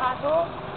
Aso.